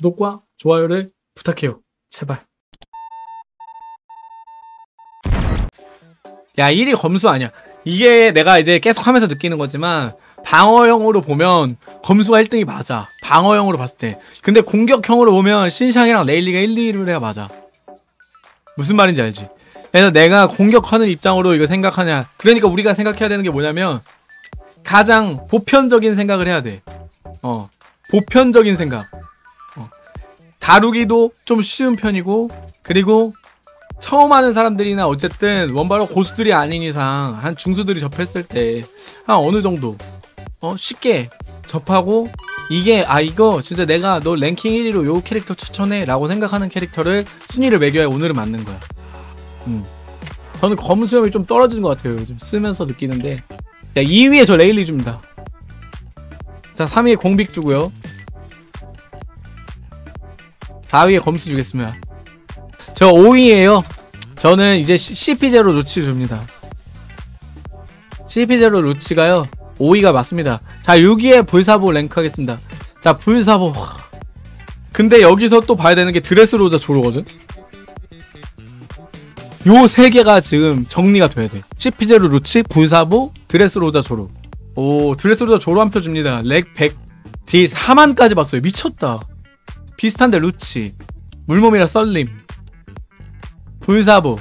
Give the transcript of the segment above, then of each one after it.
구독과 좋아요를 부탁해요. 제발. 야, 1위 검수 아니야. 이게 내가 이제 계속 하면서 느끼는 거지만 방어형으로 보면 검수가 1등이 맞아. 방어형으로 봤을 때. 근데 공격형으로 보면 신샹이랑 레일리가 1, 2위를 해야 맞아. 무슨 말인지 알지? 그래서 내가 공격하는 입장으로 이거 생각하냐. 그러니까 우리가 생각해야 되는 게 뭐냐면 가장 보편적인 생각을 해야 돼. 어. 보편적인 생각. 어. 다루기도 좀 쉬운 편이고 그리고 처음 하는 사람들이나 어쨌든 원바로 고수들이 아닌 이상 한 중수들이 접했을 때 한 어느 정도 어 쉽게 접하고 이게 아 이거 진짜 내가 너 랭킹 1위로 요 캐릭터 추천해 라고 생각하는 캐릭터를 순위를 매겨야 오늘은 맞는 거야 음. 저는 검은 수염이 좀 떨어지는 것 같아요 요즘 쓰면서 느끼는데 야 2위에 저 레일리 줍니다 자 3위에 공빅 주고요 4위에 검수 주겠습니다. 저 5위에요. 저는 이제 CP0 루치 줍니다. CP0 루치가요 5위가 맞습니다. 자 6위에 불사보 랭크 하겠습니다. 자 불사보. 근데 여기서 또 봐야 되는 게 드레스로자 조로거든? 요 세 개가 지금 정리가 돼야 돼. CP0 루치 불사보 드레스로자 조로. 오 드레스로자 조로 한 표 줍니다. 렉 100, deal 4만까지 봤어요. 미쳤다 비슷한데 루치 물몸이라 썰림 불사보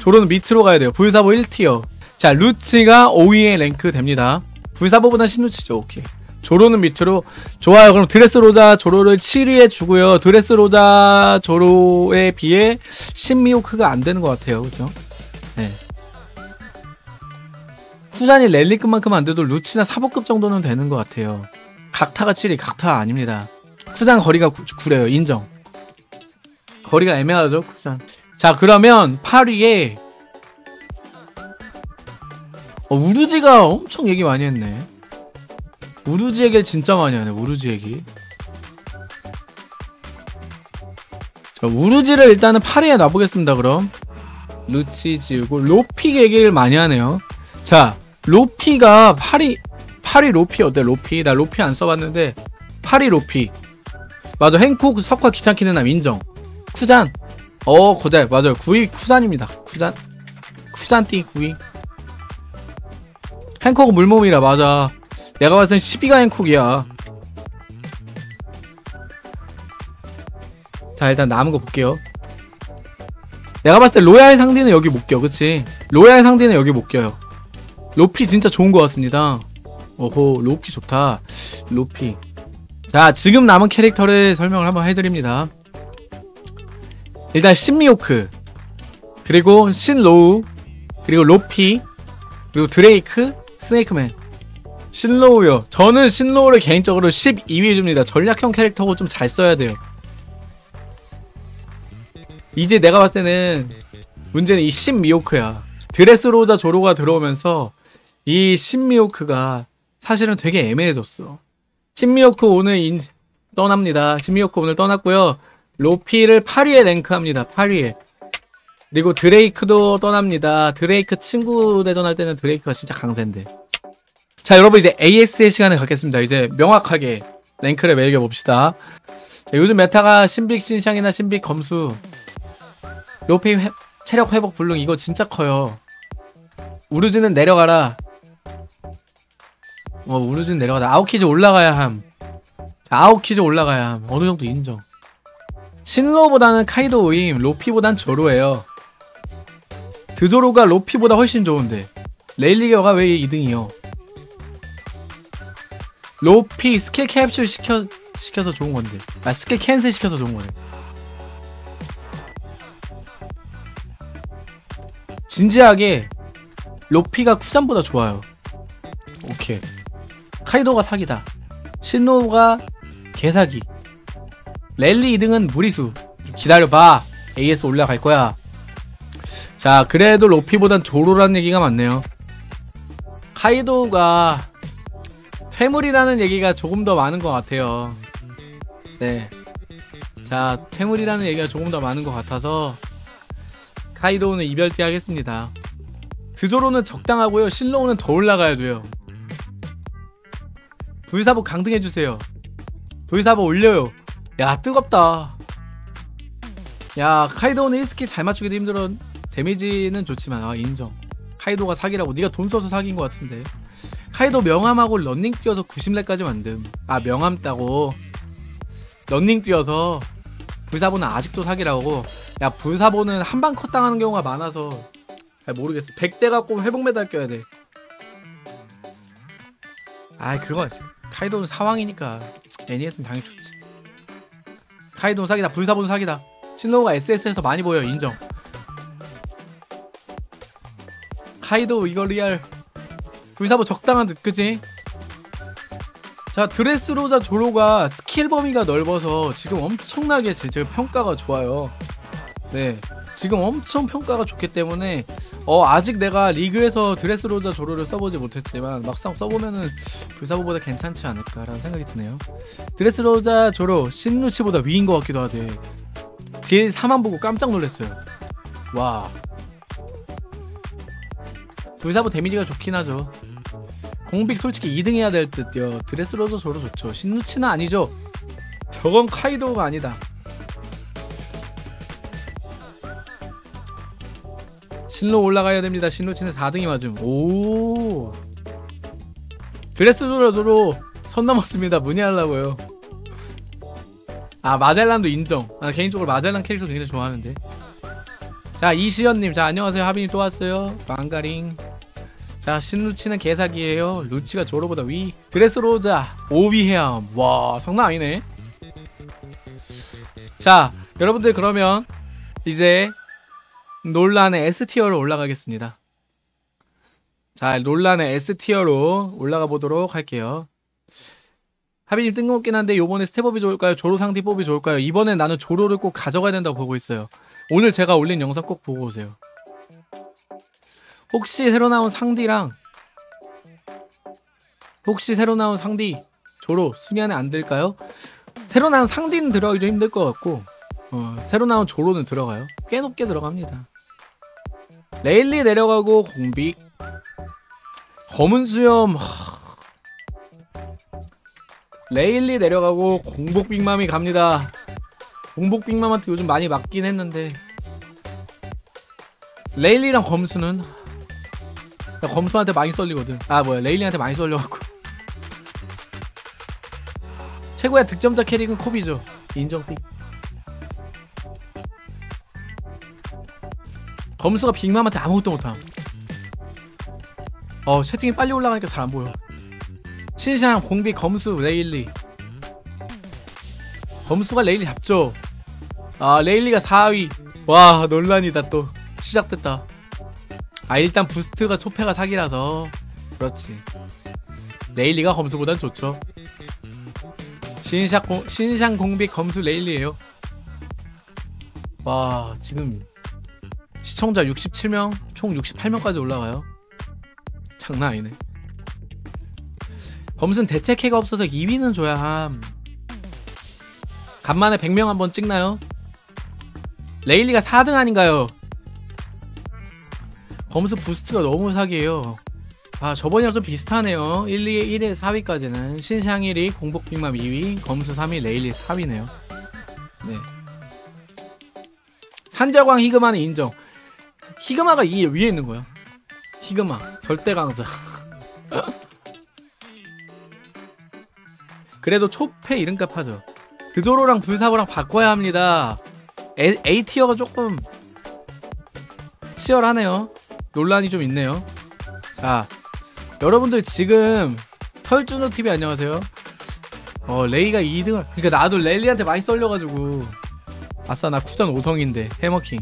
조로는 밑으로 가야 돼요. 불사보 1tier. 자 루치가 5위에 랭크 됩니다. 불사보보다 신루치죠. 오케이. 조로는 밑으로. 좋아요. 그럼 드레스로자 조로를 7위에 주고요. 드레스로자 조로에 비해 신미호크가 안 되는 것 같아요. 그죠? 네. 쿠잔이 랠리급만큼 안 돼도 루치나 사보급 정도는 되는 것 같아요. 각타가 7위 각타 아닙니다 쿠잔 거리가 구, 구려요. 인정. 거리가 애매하죠 쿠잔. 자 그러면 8위에 어, 우루지가 엄청 얘기 많이 했네. 우루지 얘기를 진짜 많이 하네 우루지 얘기. 자 우루지를 일단은 8위에 놔보겠습니다 그럼. 루치 지우고 로피 얘기를 많이 하네요. 자 로피가 8위 8위 로피 어때 로피? 나 로피 안 써봤는데 8위 로피 맞아 행콕 석화 귀찮기는 남 인정 쿠잔 어 고대 맞아요 9위 쿠잔입니다 쿠잔 쿠잔띠 9위 행콕은 물몸이라 맞아 내가 봤을 땐 12가 행콕이야 자 일단 남은 거 볼게요 내가 봤을 때 로얄 상디는 여기 못 껴, 그치? 로얄 상디는 여기 못 껴요. 로피 진짜 좋은 것 같습니다. 오호, 로피 좋다. 로피. 자, 지금 남은 캐릭터를 설명을 한번 해드립니다. 일단 신미호크, 그리고 신로우, 그리고 로피, 그리고 드레이크, 스네이크맨. 신로우요. 저는 신로우를 개인적으로 12위 줍니다. 전략형 캐릭터고 좀 잘 써야 돼요. 이제 내가 봤을 때는 문제는 이 신미호크야. 드레스로자 조로가 들어오면서 이 신미호크가 사실은 되게 애매해졌어. 신미호크 오늘 인, 떠납니다. 신미호크 오늘 떠났고요. 로피를 8위에 랭크합니다. 8위에. 그리고 드레이크도 떠납니다. 드레이크 친구 대전할 때는 드레이크가 진짜 강세인데. 자, 여러분 이제 AS의 시간을 갖겠습니다. 이제 명확하게 랭크를 매겨봅시다. 자, 요즘 메타가 신빅 신샹이나 신빅 검수 로페이 회, 체력 회복 불능 이거 진짜 커요. 우르즈는 내려가라. 어 우르즈는 내려가다. 아웃키즈 올라가야 함. 자, 아웃키즈 올라가야 함. 어느 정도 인정. 신로보다는 카이도 오임, 로피보단 조로예요. 드조로가 로피보다 훨씬 좋은데 레일리겨가 왜 2등이요? 로피 skill cancel 시켜 시켜서 좋은 건데. 아 skill cancel 시켜서 좋은 거네. 진지하게 로피가 쿠산보다 좋아요. 오케이. 카이도가 사기다. 신로우가 개사기. 레일리 2등은 무리수. 좀 기다려봐. AS 올라갈 거야. 자, 그래도 로피보단 조로라는 얘기가 많네요. 카이도가 퇴물이라는 얘기가 조금 더 많은 것 같아요. 네. 자, 퇴물이라는 얘기가 조금 더 많은 것 같아서 카이도우는 이별지 하겠습니다. 드조로는 적당하고요. 신로우는 더 올라가야 돼요. 불사보 강등해주세요. 불사보 올려요. 야 뜨겁다. 야 카이도는 1스킬 잘 맞추기도 힘들어. 데미지는 좋지만 아 인정. 카이도가 사기라고. 네가 돈 써서 사기인 것 같은데. 카이도 명함하고 런닝 뛰어서 90렙까지 만듦. 아 명함 따고. 런닝 뛰어서 불사보는 아직도 사기라고. 야 불사보는 한 방 컷 당하는 경우가 많아서. 잘 모르겠어. 100대 갖고 회복 메달 껴야 돼. 아 그거 카이도는 사왕이니까 애니에서는 당연히 좋지. 카이도는 사기다. 불사보는 사기다. 신로우가 SS에서 많이 보여 인정. 카이도 이거 real. 불사보 적당한 듯 그지? 자 드레스로자 조로가 스킬 범위가 넓어서 지금 엄청나게 제, 제 평가가 좋아요. 네 지금 엄청 평가가 좋기 때문에 어 아직 내가 리그에서 드레스로자 조로를 써보지 못했지만 막상 써보면은 불사보보다 괜찮지 않을까라는 생각이 드네요. 드레스로자 조로 신루치보다 위인 것 같기도 하대. 딜 4만 보고 깜짝 놀랐어요. 와. 불사보 데미지가 좋긴 하죠. 공빅 솔직히 2등 해야 될 듯요. 드레스로도 저로 좋죠. 신누치는 아니죠. 저건 카이도가 아니다 신로 올라가야 됩니다. 신루치는 4등이 맞음. 오. 드레스로도 선 넘었습니다. 문의하려고요. 아 마젤란도 인정. 아 개인적으로 마젤란 캐릭터 굉장히 좋아하는데. 자 이시연님. 자 안녕하세요. 하빈이 또 왔어요. 망가링. 자 신루치는 개사기예요. 루치가 조로보다 위. 드레스로자 5위 해암. 와 장난 아니네. 자 여러분들 그러면 이제 논란의 S티어로 올라가겠습니다 자 논란의 S tier로 올라가 보도록 할게요 하빈님 뜬금없긴 한데 요번에 step up이 좋을까요? 조로 상디 뽑이 좋을까요? 이번엔 나는 조로를 꼭 가져가야 된다고 보고 있어요 오늘 제가 올린 영상 꼭 보고 오세요 혹시 새로 나온 상디랑 혹시 새로 나온 상디 조로 순위 안에 안 들까요? 새로 나온 상디는 들어가기 좀 힘들 것 같고 어, 새로 나온 조로는 들어가요 꽤 높게 들어갑니다 레일리 내려가고 공빅 검은 수염. 하... 레일리 내려가고 공복 빅맘이 갑니다. 공복 빅맘한테 요즘 많이 맞긴 했는데. 레일리랑 검수는? 나 검수한테 많이 썰리거든. 아 뭐야. 레일리한테 많이 썰려갖고. 최고의 득점자 캐릭은 코비죠. 인정 pick 검수가 빅맘한테 아무것도 못함. 어 채팅이 빨리 올라가니까 잘 안보여. 신상 공빅 검수 레일리. 검수가 레일리 잡죠? 아 레일리가 4위. 와 논란이다 또. 시작됐다. 아 일단 boost가 초패가 사기라서. 그렇지. 레일리가 검수보단 좋죠. 신상, 공, 신상 공빅 검수 레일리에요. 와 지금 시청자 67명 총 68명까지 올라가요. 장난 아니네. 검수는 대체캐가 없어서 2위는 줘야 함. 간만에 100명 한번 찍나요? 레일리가 4등 아닌가요? 검수 boost가 너무 사기예요. 아 저번이랑 좀 비슷하네요. 1, 2, 1에 4위까지는. 신상 1위, 공복빅맘 2위, 검수 3위, 레일리 4위네요. 네. 산자광 히그마는 인정 히그마가 이 위에 있는 거야. 히그마 절대 강자. 그래도 초패 이름값 하죠. 그조로랑 불사보랑 바꿔야 합니다. A, A티어가 조금 치열하네요. 논란이 좀 있네요. 자 여러분들 지금 설준호 TV 안녕하세요. 어 레일리가 2등을 그니까 나도 레일리한테 많이 썰려가지고. 아싸 나 쿠전 5성인데 hammer king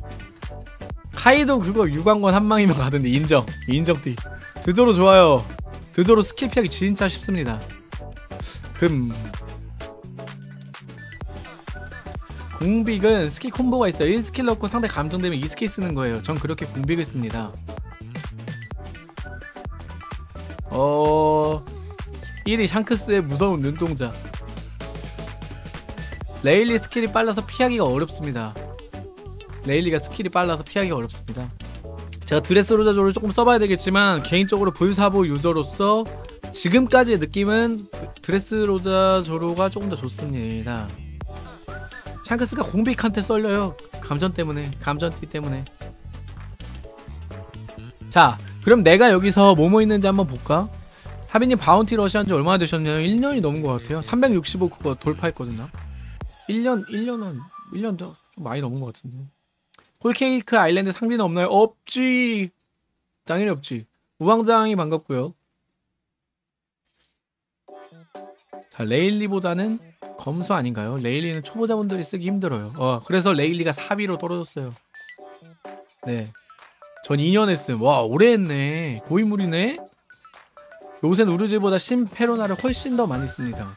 카이도 그거 유광권 한 방이면 가던데 인정. 인정띠. 드조로 좋아요. 드조로 스킬 피하기 진짜 쉽습니다. 금 공빅은 스킬 콤보가 있어요. 1스킬 넣고 상대 감전되면 2스킬 쓰는 거예요. 전 그렇게 공빅을 씁니다. 어... 1위 샹크스의 무서운 눈동자. 레일리 스킬이 빨라서 피하기가 어렵습니다 레일리가 스킬이 빨라서 피하기가 어렵습니다 제가 드레스로자조를 조금 써봐야 되겠지만 개인적으로 불사보 유저로서 지금까지의 느낌은 드레스로자조로가 조금 더 좋습니다 샹크스가 공빅한테 썰려요. 감전 때문에, 감전띠 때문에. 자, 그럼 내가 여기서 뭐뭐 있는지 한번 볼까? 하빈님 바운티 러시한 지 얼마나 되셨나요? 1년이 넘은 것 같아요. 365 그거 돌파했거든요. 1년, 1년은, 1년 좀 많이 넘은 것 같은데. 홀케이크 아일랜드 상비는 없나요? 없지! 당연히 없지. 우왕장이 반갑고요. 자, 레일리보다는 검수 아닌가요? 레일리는 초보자분들이 쓰기 힘들어요. 어, 그래서 레일리가 4위로 떨어졌어요. 네. 전 2년 했음. 와, 오래 했네. 고인물이네? 요새는 우르즈보다 심페로나를 훨씬 더 많이 씁니다.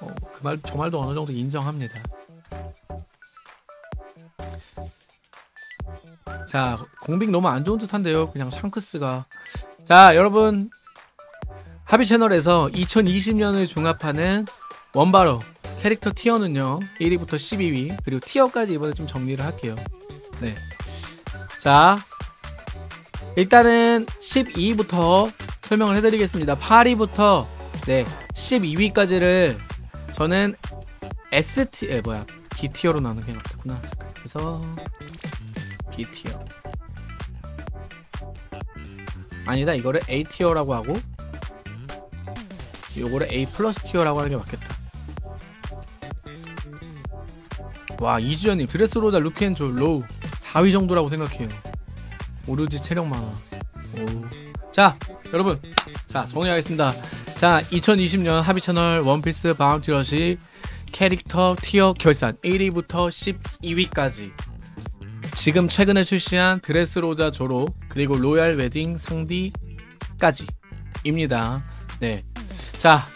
어, 그 말, 저 말도 어느 정도 인정합니다. 자, 공빅 너무 안 좋은 듯한데요. 그냥 샹크스가. 자, 여러분. 하비 채널에서 2020년을 중합하는 원바로 캐릭터 티어는요. 1위부터 12위, 그리고 티어까지 이번에 좀 정리를 할게요. 네. 자, 일단은 12위부터 설명을 해드리겠습니다. 8위부터 네 12위까지를 저는 ST 에 뭐야 B tier로 나누는 게 맞겠구나. 그래서 B tier 아니다 이거를 A tier라고 하고 요거를 A 플러스 tier라고 하는 게 맞겠다. 와 이주연님 드레스로자 루켄조 로우 4위 정도라고 생각해요. 우르지 체력 많아. 오. 자 여러분 자 정리하겠습니다. 자 2020년 하비 채널 One Piece Bounty Rush 캐릭터 tier 결산 1위부터 12위까지 지금 최근에 출시한 드레스로자 조로 그리고 Royal Wedding 상디까지입니다. 네. 자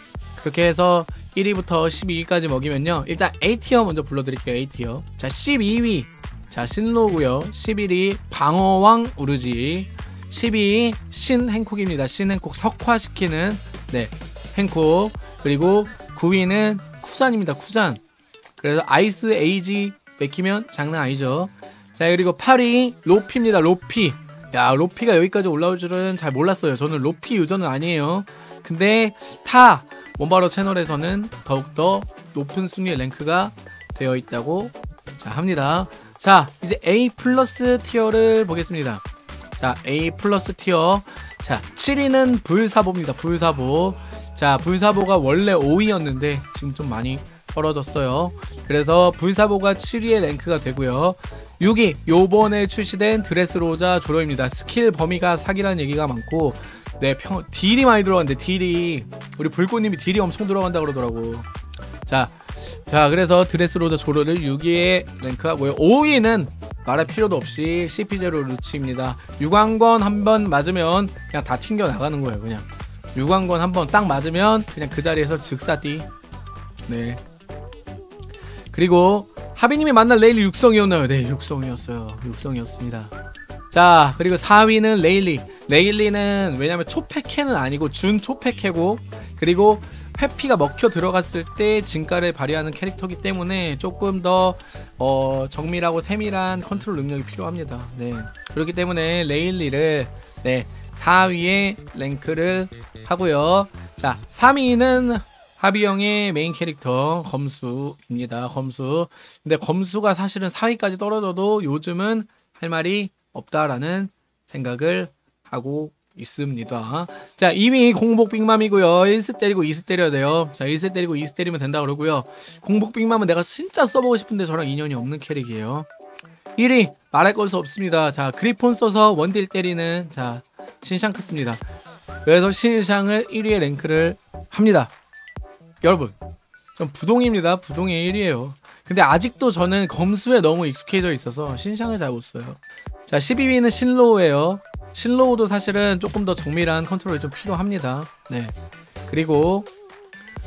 그렇게 해서 1위부터 12위까지 먹이면요. 일단 A tier 먼저 불러드릴게요. A tier. 자 12위 자 신로고요. 11위 방어왕 우르지 12위 신행콕입니다. 신행콕 석화시키는 네 행콕 그리고 9위는 쿠잔입니다. 쿠잔 그래서 Ice Age 맥히면 장난 아니죠. 자 그리고 8위 로피입니다. 로피 야 로피가 여기까지 올라올 줄은 잘 몰랐어요. 저는 로피 유저는 아니에요. 근데 타 원바로 채널에서는 더욱더 높은 순위의 랭크가 되어 있다고 자 합니다. 자 이제 A 플러스 tier를 보겠습니다. 자 A 플러스 tier 자 7위는 불사보입니다. 불사보 자 불사보가 원래 5위였는데 지금 좀 많이 떨어졌어요. 그래서 불사보가 7위의 랭크가 되고요. 6위 요번에 출시된 드레스로자 조로입니다. 스킬 범위가 사기라는 얘기가 많고 네, 평, 딜이 많이 들어갔는데 딜이 우리 불꽃님이 딜이 엄청 들어간다 그러더라고. 자, 자 그래서 드레스로자 조로를 6위에 랭크하고요. 5위는 말할 필요도 없이 CP0 루치입니다. 유광권 한 번 맞으면 그냥 다 튕겨 나가는 거예요. 그냥 유광권 한 번 딱 맞으면 그냥 그 자리에서 즉사띠. 네. 그리고 하비님이 만날 레일리 육성이었나요? 네, 육성이었어요. 육성이었습니다. 자, 그리고 4위는 레일리. 레일리는 왜냐면 초패캐는 아니고 준 초패캐고 그리고 회피가 먹혀 들어갔을 때 진가를 발휘하는 캐릭터기 때문에 조금 더 어, 정밀하고 세밀한 컨트롤 능력이 필요합니다. 네. 그렇기 때문에 레일리를 네, 4위에 랭크를 하고요. 자, 3위는 하비형의 메인 캐릭터 검수입니다. 검수. 근데 검수가 사실은 4위까지 떨어져도 요즘은 할 말이 없다라는 생각을 하고 있습니다. 자, 2위 공복 빅맘이고요. 1스 때리고 2스 때려야 돼요. 자, 1스 때리고 2스 때리면 된다 그러고요. 공복 빅맘은 내가 진짜 써보고 싶은데 저랑 인연이 없는 캐릭이에요. 1위 말할 것수 없습니다. 자, 그리폰 써서 원딜 때리는 자 신샹크스입니다. 그래서 신샹을 1위에 랭크를 합니다. 여러분, 전 부동입니다. 부동의 1위에요. 근데 아직도 저는 검수에 너무 익숙해져 있어서 신샹을 잘 못 써요. 자, 12위는 신로우예요. 신로우도 사실은 조금 더 정밀한 컨트롤이 좀 필요합니다. 네. 그리고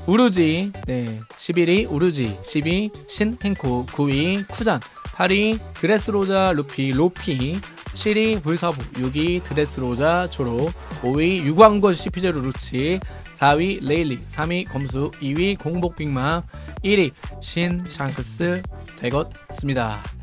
우르지, 네. 11위 우르지, 10위 신행코, 9위 쿠잔, 8위 드레스로자 루피, 로피, 7위 불사부, 6위 드레스로자 조로, 5위 유광권 CP0 루치, 4위 레일리, 3위 검수, 2위 공복 빅마, 1위 신 샹크스 되겠습니다.